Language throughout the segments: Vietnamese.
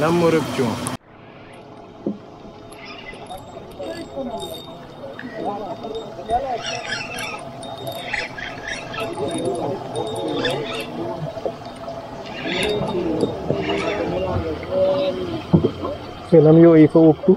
Lan röpçüm. Selam yo ifa oktu.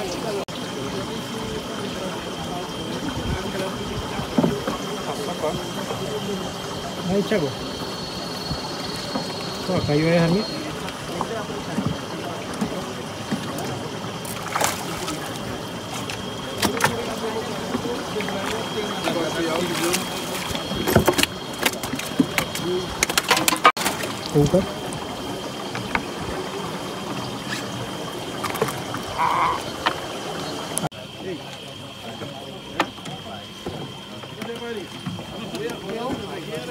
Ahí, Chaco. Oh, acá yo voy a dejar ¿Cómo está?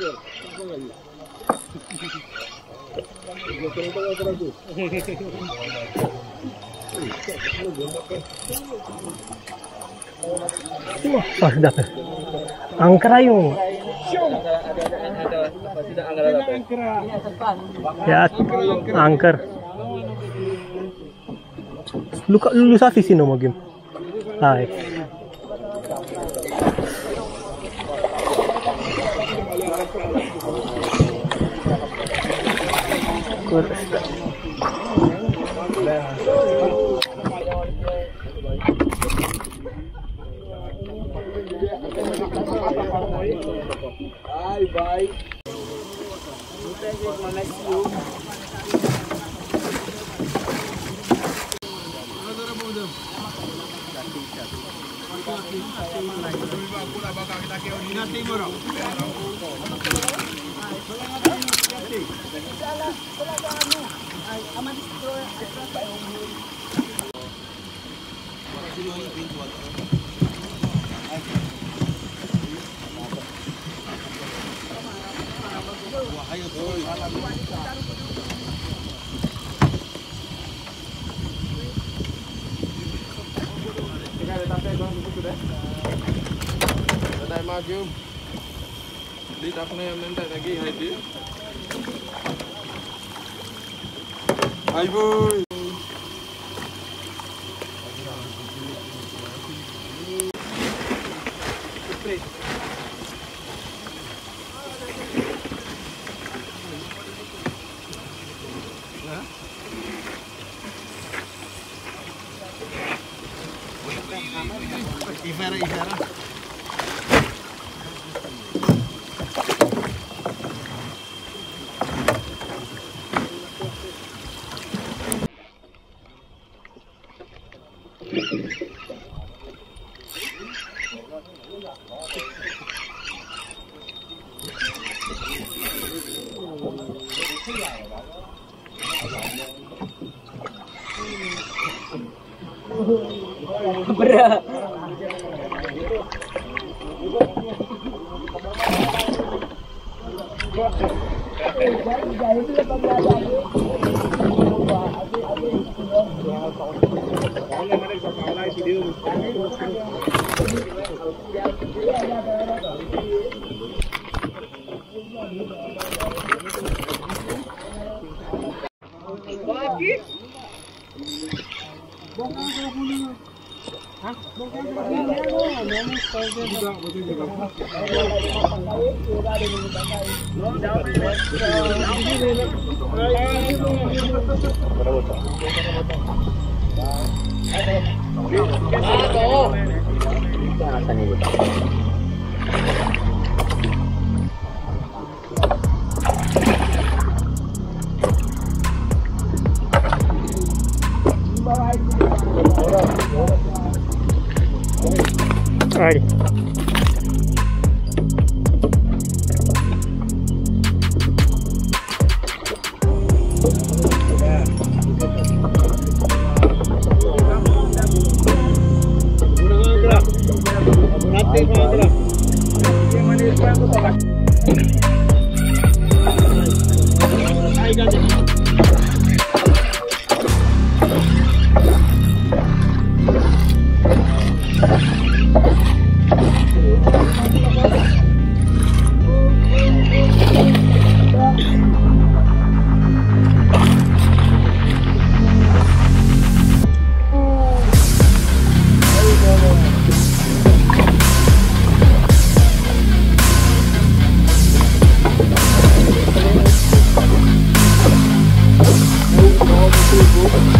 Wah, sedap ya. yung. Ya, angker. Luka apa sih nomor game. Hai. 对对对。Magyum. Lihat aku nih nanti lagi hadir. Ayo. Bravo. что-нибудь. 幸福。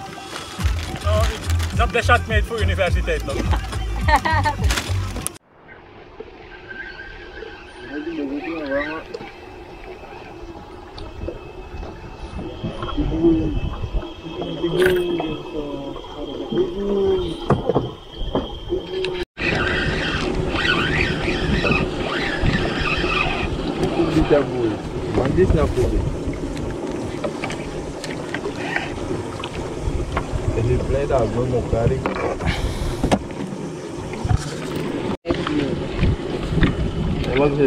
Dat bezat me voor universiteit dan. Ja.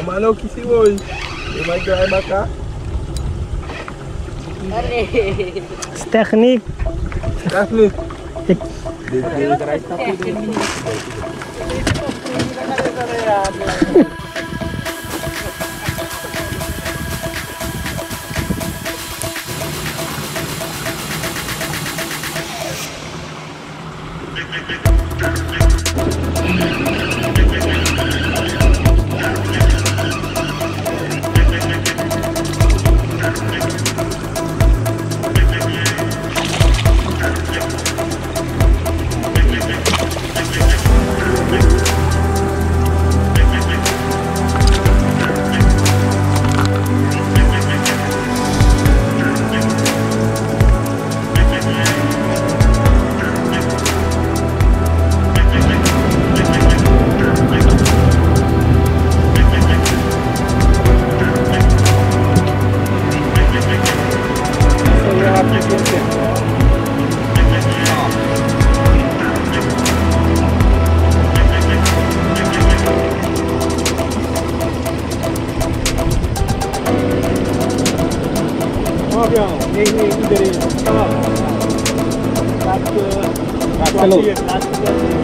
Emanou que se hoje. Ele vai vai matar. Technique. Technique. Desde चलो